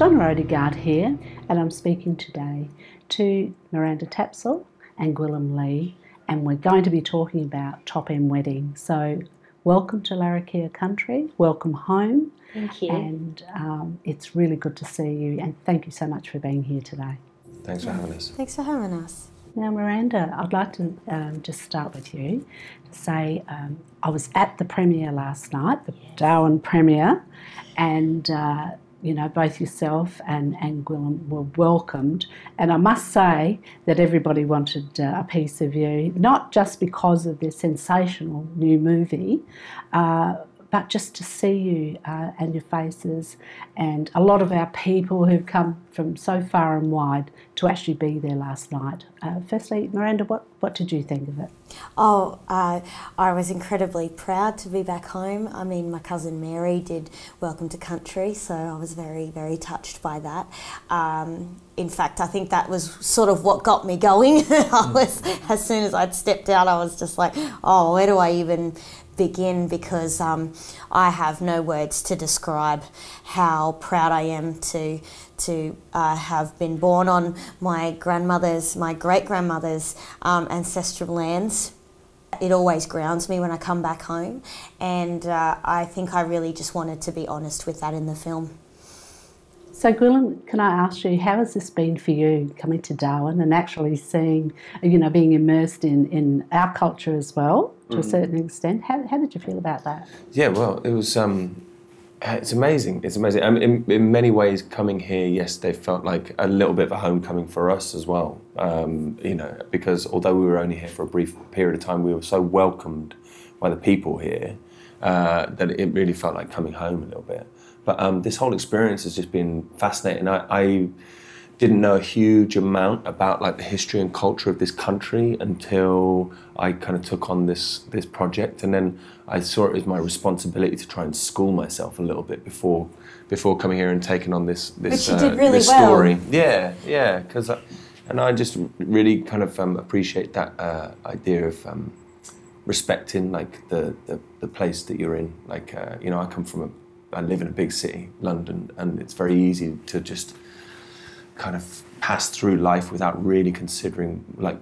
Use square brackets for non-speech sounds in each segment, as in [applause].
Donna Odegaard here, and I'm speaking today to Miranda Tapsell and Gwilym Lee, and we're going to be talking about Top End Wedding. So, welcome to Larrakia Country, welcome home. Thank you. And um, it's really good to see you, and thank you so much for being here today. Thanks for having us. Thanks for having us. Now, Miranda, I'd like to um, just start with you to say um, I was at the premiere last night, the Darwin premiere, and uh, you know both yourself and and Gwilym were welcomed, and I must say that everybody wanted uh, a piece of you, not just because of the sensational new movie. Uh, but just to see you uh, and your faces, and a lot of our people who've come from so far and wide to actually be there last night. Uh, firstly, Miranda, what, what did you think of it? Oh, uh, I was incredibly proud to be back home. I mean, my cousin Mary did Welcome to Country, so I was very, very touched by that. Um, in fact, I think that was sort of what got me going. [laughs] I was, as soon as I'd stepped out, I was just like, oh, where do I even begin because um, I have no words to describe how proud I am to to uh, have been born on my grandmother's, my great grandmother's um, ancestral lands. It always grounds me when I come back home, and uh, I think I really just wanted to be honest with that in the film. So, Gwilym, can I ask you, how has this been for you coming to Darwin and actually seeing, you know, being immersed in, in our culture as well to mm. a certain extent? How, how did you feel about that? Yeah, well, it was, um, it's amazing. It's amazing. I mean, in, in many ways, coming here, yes, they felt like a little bit of a homecoming for us as well. Um, you know, because although we were only here for a brief period of time, we were so welcomed by the people here uh, that it really felt like coming home a little bit. But um, this whole experience has just been fascinating. I, I, didn't know a huge amount about like the history and culture of this country until I kind of took on this this project, and then I saw it as my responsibility to try and school myself a little bit before before coming here and taking on this this, uh, really this well. story. Yeah, yeah, because and I just really kind of um, appreciate that uh, idea of. Um, respecting like the, the, the place that you're in like uh, you know I come from a I live in a big city, London, and it's very easy to just kind of pass through life without really considering like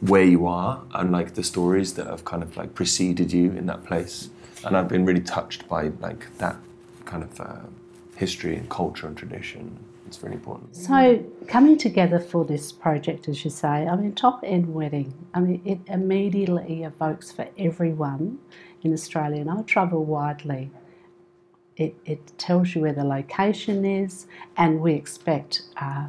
where you are and like the stories that have kind of like preceded you in that place. And I've been really touched by like that kind of uh, history and culture and tradition. It's really important. So coming together for this project, as you say, I mean, top end wedding. I mean, it immediately evokes for everyone in Australia, and I travel widely it, it tells you where the location is, and we expect uh,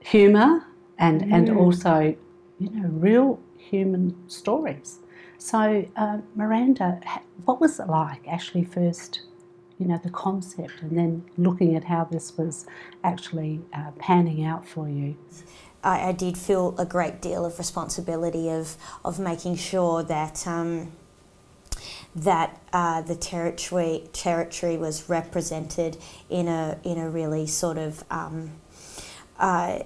humour and, mm. and also, you know, real human stories. So, uh, Miranda, what was it like actually first, you know, the concept and then looking at how this was actually uh, panning out for you? I, I, did feel a great deal of responsibility of, of making sure that. Um, that uh, the territory territory was represented in a in a really sort of um, uh,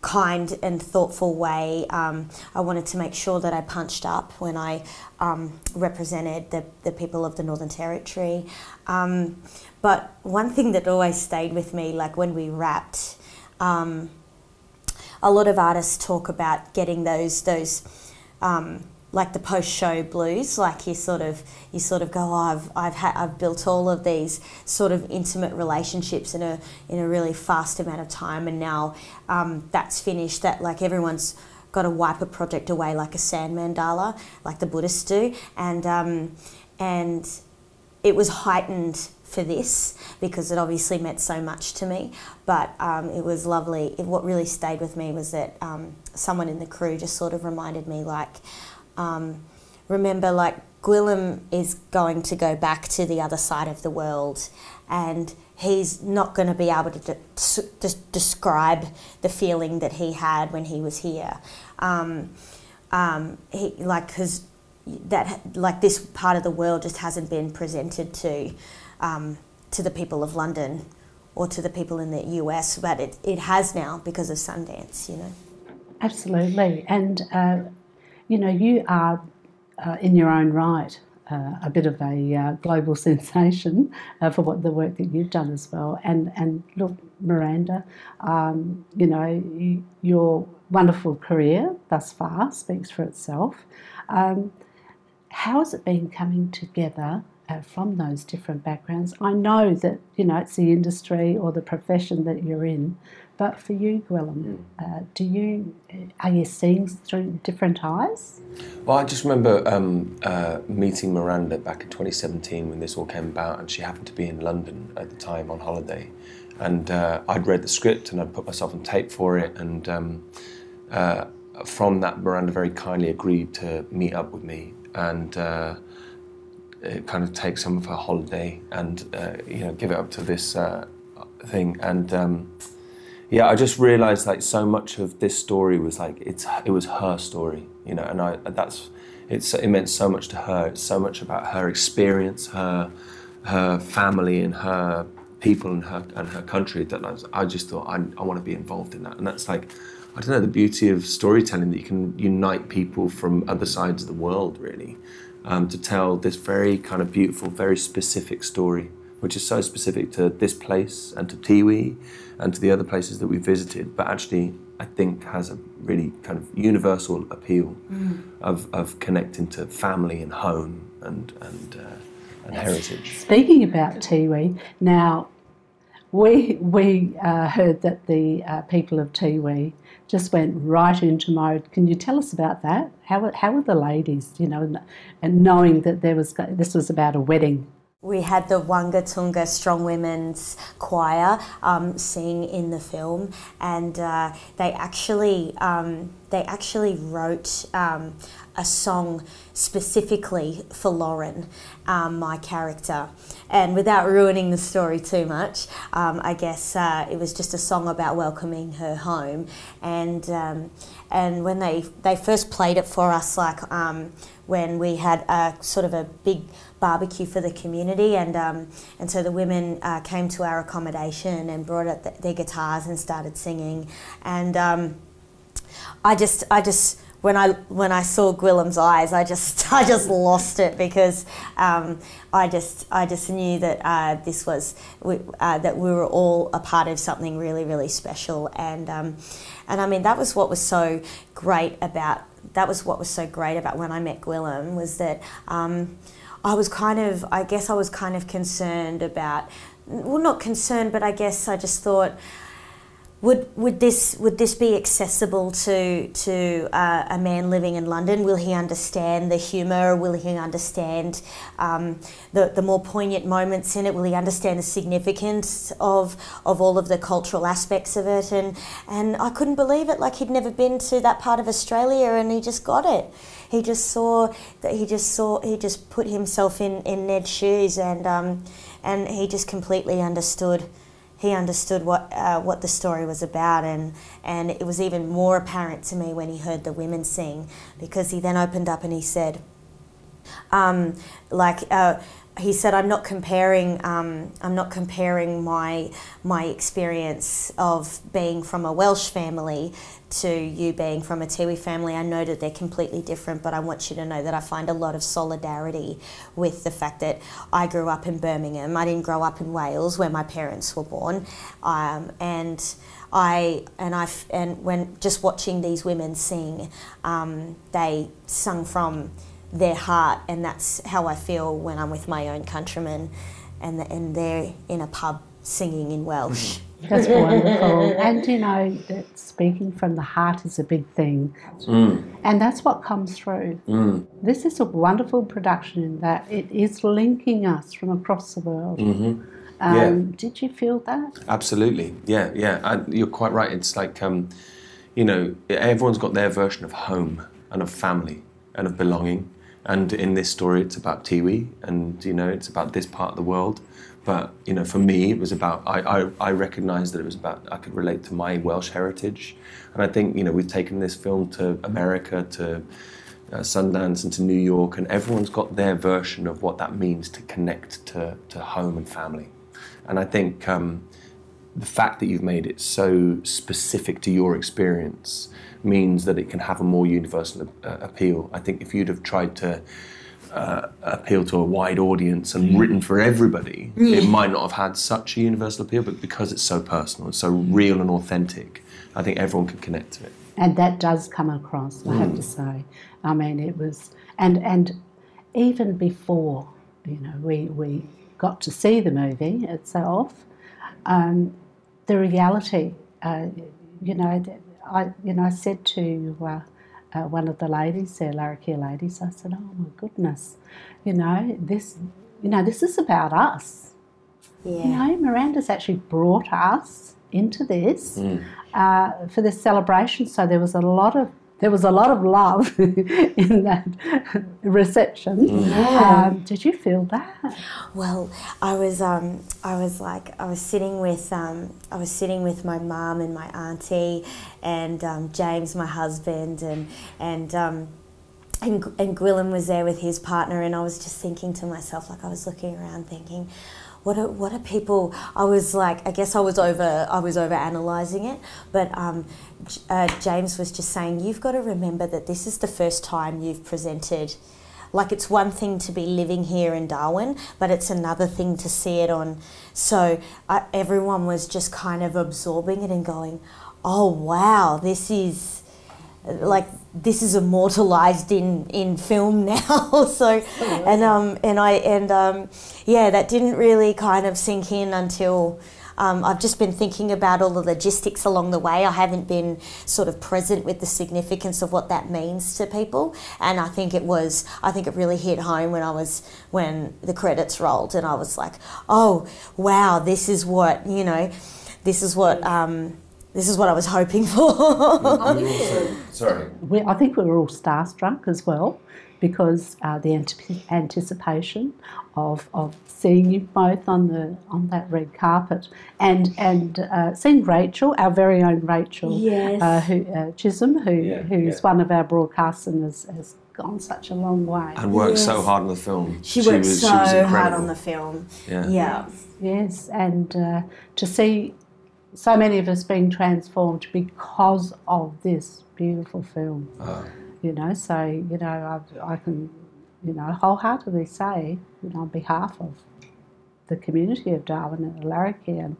kind and thoughtful way. Um, I wanted to make sure that I punched up when I um, represented the, the people of the Northern Territory. Um, but one thing that always stayed with me, like when we wrapped, um, a lot of artists talk about getting those those um, like the post show blues like you sort of you sort of go oh, I've I've I've built all of these sort of intimate relationships in a in a really fast amount of time and now um, that's finished that like everyone's got to wipe a project away like a sand mandala like the Buddhists do and um, and it was heightened for this because it obviously meant so much to me. But um, it was lovely. It, what really stayed with me was that um, someone in the crew just sort of reminded me, like, um, remember, like, Gwilym is going to go back to the other side of the world and he's not going to be able to de- de- describe the feeling that he had when he was here. Um, um, he, like, because that, like, this part of the world just hasn't been presented to, um, to the people of London or to the people in the US, but it, it has now because of Sundance, you know. Absolutely. And uh, you know, you are uh, in your own right uh, a bit of a uh, global [laughs] sensation uh, for what the work that you've done as well. And and look, Miranda, um, you know you, your wonderful career thus far speaks for itself. Um, how has it been coming together uh, from those different backgrounds? I know that you know it's the industry or the profession that you're in, but for you, Gwilym, uh, do you are you seeing through different eyes? Well, I just remember um, uh, meeting Miranda back in 2017 when this all came about, and she happened to be in London at the time on holiday, and uh, I'd read the script and I'd put myself on tape for it, and um, uh, from that, Miranda very kindly agreed to meet up with me and uh, kind of take some of her holiday and uh, you know give it up to this thing and. Um, yeah, I just realised like so much of this story was like it's it was her story, you know, and I that's it's it meant so much to her. It's so much about her experience, her her family, and her people and her and her country that I, was, I just thought I, I want to be involved in that, and that's like I don't know the beauty of storytelling that you can unite people from other sides of the world really um, to tell this very kind of beautiful, very specific story, which is so specific to this place and to Tiwi and to the other places that we visited, but actually I think has a really kind of universal appeal mm. of, of connecting to family and home and and, uh, and heritage. Speaking about Tiwi, now we we uh, heard that the uh, people of Tiwi just went right into mode. Can you tell us about that? How how were the ladies, you know, and knowing that there was this was about a wedding we had the Wangatunga Strong Women's Choir um, sing in the film, and uh, they actually um, they actually wrote um, a song specifically for Lauren, um, my character. And without ruining the story too much, um, I guess uh, it was just a song about welcoming her home. And um, and when they they first played it for us, like when we had a sort of a big barbecue for the community, and um, and so the women uh, came to our accommodation and brought out the, their guitars and started singing, and um, I just I just when I when I saw Gwilym's eyes, I just [laughs] I just lost it because um, I just I just knew that uh, this was uh, that we were all a part of something really really special, and um, and I mean that was what was so great about that was what was so great about when I met Gwilym was that. Um, I was kind of, I guess I was kind of concerned about, well, not concerned, but I guess I just thought, would would this would this be accessible to to uh, a man living in London? Will he understand the humour? Will he understand um, the the more poignant moments in it? Will he understand the significance of of all of the cultural aspects of it? And and I couldn't believe it. Like he'd never been to that part of Australia, and he just got it. He just saw that he just saw he just put himself in in Ned's shoes, and um, and he just completely understood he understood what uh, what the story was about, and and it was even more apparent to me when he heard the women sing, because he then opened up and he said, um, like. Uh, he said, "I'm not comparing. Um, I'm not comparing my my experience of being from a Welsh family to you being from a Tiwi family. I know that they're completely different, but I want you to know that I find a lot of solidarity with the fact that I grew up in Birmingham. I didn't grow up in Wales, where my parents were born, um, and." I and I and when just watching these women sing, um, they sung from their heart, and that's how I feel when I'm with my own countrymen, and the, and they're in a pub singing in Welsh. That's wonderful. and you know that speaking from the heart is a big thing. Mm. And that's what comes through. Mm. This is a wonderful production in that it is linking us from across the world. Mm-hmm. Um, yeah. Did you feel that? Absolutely. Yeah, yeah. And you're quite right. It's like, um, you know, everyone's got their version of home and of family and of belonging. And in this story, it's about Tiwi, and you know, it's about this part of the world. But you know, for me, it was about I, I, I recognised that it was about I could relate to my Welsh heritage, and I think you know we've taken this film to America, to uh, Sundance, and to New York, and everyone's got their version of what that means to connect to to home and family, and I think. Um, the fact that you've made it so specific to your experience means that it can have a more universal uh, appeal. I think if you'd have tried to uh, appeal to a wide audience and written for everybody, it might not have had such a universal appeal. But because it's so personal, it's so real and authentic, I think everyone can connect to it. and that does come across. I have to say. I mean, it was, and and even before, you know, we we got to see the movie itself, um, the reality, uh, you know, I you know I said to. Uh, uh, one of the ladies there, Larrakia ladies, I said, "Oh my goodness, you know this, you know this is about us. Yeah. You know, Miranda's actually brought us into this uh, for this celebration. So there was a lot of there was a lot of love [laughs] in that reception. Um, did you feel that? Well, I was um, I was like I was sitting with um, I was sitting with my mum and my auntie and um, James, my husband, and and. Um, and, and Gwilym was there with his partner, and I was just thinking to myself, like I was looking around, thinking, what are what are people? I was like, I guess I was over I was over analyzing it, but um, uh, James was just saying, you've got to remember that this is the first time you've presented. Like it's one thing to be living here in Darwin, but it's another thing to see it on. So uh, everyone was just kind of absorbing it and going, "Oh wow, this is." like this is immortalized in in film [laughs] now so and um and i and um yeah that didn't really kind of sink in until um, I've just been thinking about all the logistics along the way. I haven't been sort of present with the significance of what that means to people, and I think it was. I think it really hit home when I was when the credits rolled, and I was like, "Oh, wow! This is what you know. This is what um, this is what I was hoping for." [laughs] Sorry. We, I think we were all starstruck as well because uh, the antip- anticipation of, of seeing you both on the on that red carpet and and uh, seeing Rachel, our very own Rachel Yes. uh, who, uh, Chisholm, who Yeah, who's yeah. one of our broadcasters and has, has gone such a long way. And worked so hard on the film. She worked was, so she was hard on the film. Yeah. Yeah. Yes, and uh, to see so many of us being transformed because of this beautiful film. Ah. You know, so you know, I, I can, you know, wholeheartedly say, you know, on behalf of the community of Darwin and Larrakia and,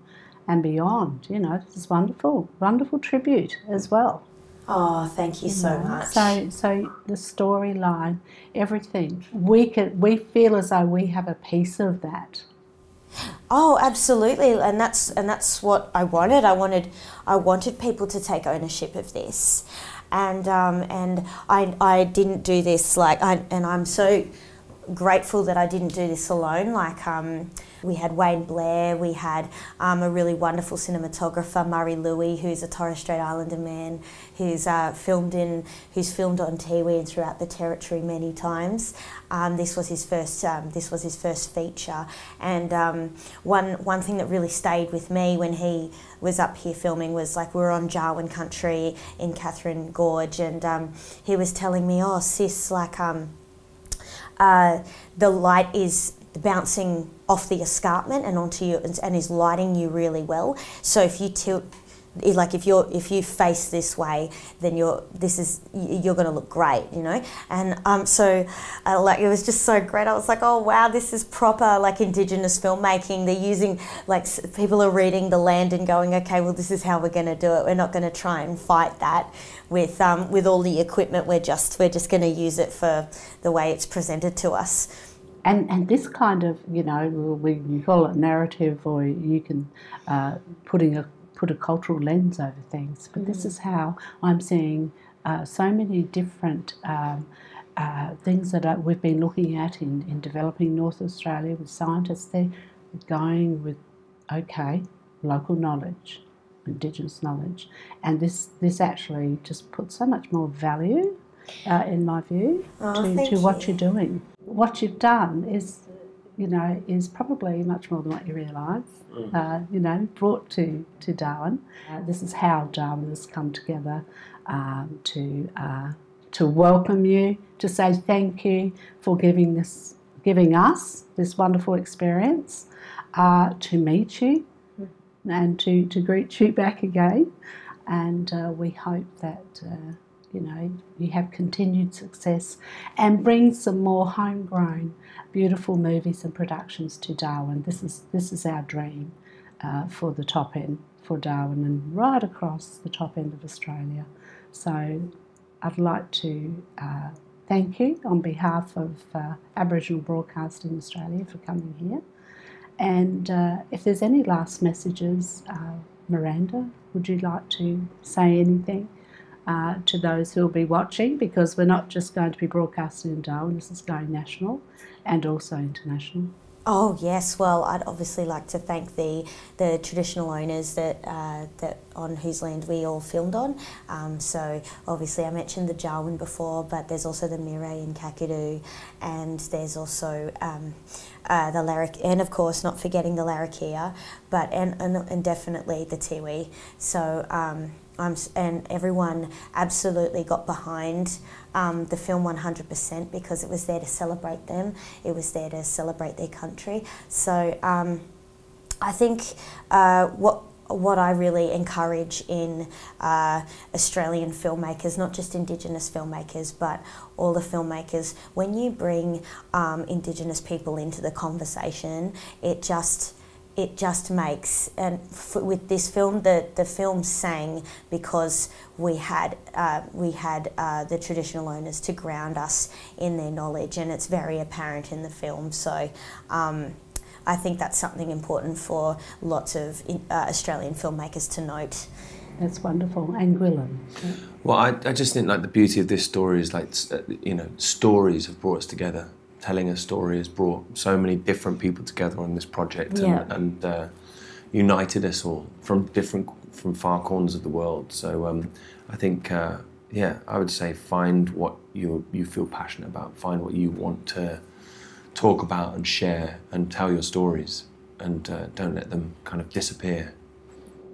and beyond, you know, this is wonderful, wonderful tribute as well. Oh, thank you so know. much. So, so the storyline, everything, we can, we feel as though we have a piece of that. Oh, absolutely, and that's and that's what I wanted. I wanted I wanted people to take ownership of this, and um, and I I didn't do this like I and I'm so grateful that I didn't do this alone. Like um, we had Wayne Blair, we had um, a really wonderful cinematographer Murray Lui, who's a Torres Strait Islander man, who's uh, filmed in who's filmed on Tiwi and throughout the territory many times. Um, this was his first um, this was his first feature, and um, one one thing that really stayed with me when he was up here filming was like we were on Jawoyn country in Katherine Gorge, and um, he was telling me, "Oh, sis, like." Um, uh, the light is bouncing off the escarpment and onto you and, is lighting you really well. So if you tilt, like if you're if you face this way, then you're this is you're going to look great, you know. And um, so uh, like it was just so great. I was like, oh wow, this is proper like Indigenous filmmaking. They're using like people are reading the land and going, okay, well this is how we're going to do it. We're not going to try and fight that with um, with all the equipment. We're just we're just going to use it for the way it's presented to us. And, and this kind of, you know, we can call it narrative or you can uh, putting a, put a cultural lens over things. But this is how I'm seeing uh, so many different um, uh, things that we've been looking at in, in developing North Australia with scientists. They're going with, okay, local knowledge, Indigenous knowledge. And this, this actually just puts so much more value, uh, in my view, Oh, to, to what you. you're doing. What you've done is, you know, is probably much more than what you realise. Uh, you know, brought to to Darwin. Uh, this is how Darwin has come together um, to uh, to welcome you, to say thank you for giving this, giving us this wonderful experience, uh, to meet you, and to to greet you back again. And uh, we hope that uh, you know you have continued success and bring some more homegrown, beautiful movies and productions to Darwin. This is this is our dream uh, for the top end for Darwin and right across the top end of Australia. So I'd like to uh, thank you on behalf of uh, Aboriginal Broadcasting Australia for coming here. And uh, if there's any last messages, uh, Miranda, would you like to say anything uh, to those who will be watching? Because we're not just going to be broadcasting in Darwin, this is going national and also international. Oh yes, well I'd obviously like to thank the the traditional owners that uh, that on whose land we all filmed on. Um, so obviously I mentioned the Jawoyn before, but there's also the Mirarr in Kakadu, and there's also um, uh, the Larrakia, and of course not forgetting the Larrakia, but and and, and definitely the Tiwi. So. Um, And everyone absolutely got behind um, the film 100% because it was there to celebrate them, it was there to celebrate their country. So um, I think uh, what what I really encourage in uh, Australian filmmakers, not just Indigenous filmmakers, but all the filmmakers, when you bring um, Indigenous people into the conversation, it just it just makes and with this film the the film sang because we had uh, we had uh, the traditional owners to ground us in their knowledge and it's very apparent in the film so um, I think that's something important for lots of uh, Australian filmmakers to note. That's wonderful. And Gwilym. Well, I, I just think like the beauty of this story is like, uh, you know, stories have brought us together telling a story has brought so many different people together on this project yeah. and, and uh, united us all from different from far corners of the world. So um, I think, uh, yeah, I would say find what you you feel passionate about, find what you want to talk about and share, and tell your stories, and uh, don't let them kind of disappear.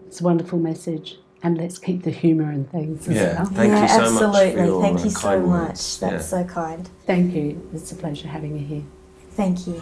It's a wonderful message and let's keep the humour in things as yeah, well. Thank yeah, you so absolutely. much. Your, thank you uh, so much. Words. That's yeah. so kind. Thank you. It's a pleasure having you here. Thank you.